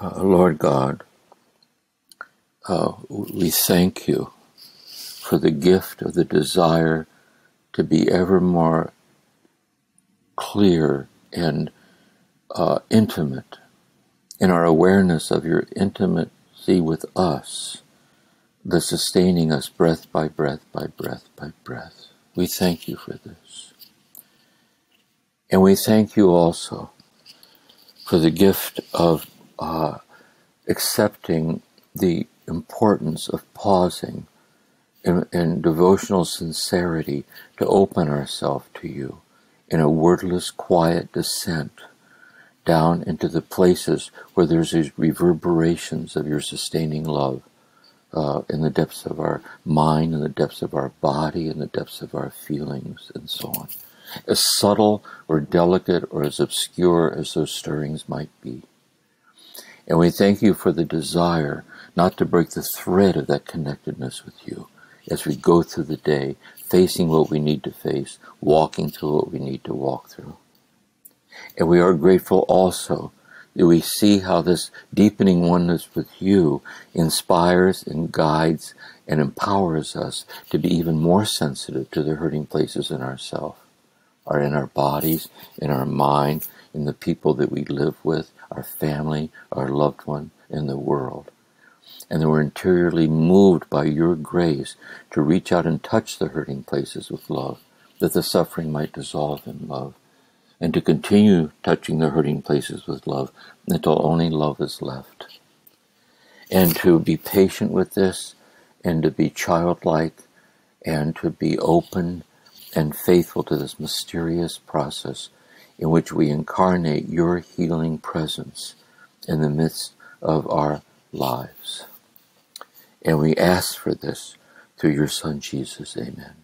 Uh, Lord God, uh, we thank you for the gift of the desire to be ever more clear and uh, intimate in our awareness of your intimacy with us, the sustaining us breath by breath by breath by breath. We thank you for this. And we thank you also for the gift of uh, accepting the importance of pausing in, in devotional sincerity to open ourselves to you in a wordless, quiet descent down into the places where there's these reverberations of your sustaining love uh, in the depths of our mind, in the depths of our body, in the depths of our feelings, and so on. As subtle or delicate or as obscure as those stirrings might be. And we thank you for the desire not to break the thread of that connectedness with you as we go through the day, facing what we need to face, walking through what we need to walk through. And we are grateful also that we see how this deepening oneness with you inspires and guides and empowers us to be even more sensitive to the hurting places in ourselves, or in our bodies, in our mind, in the people that we live with, our family, our loved one, in the world. And that we're interiorly moved by your grace to reach out and touch the hurting places with love, that the suffering might dissolve in love, and to continue touching the hurting places with love until only love is left. And to be patient with this, and to be childlike, and to be open and faithful to this mysterious process in which we incarnate your healing presence in the midst of our lives. And we ask for this through your Son Jesus. Amen.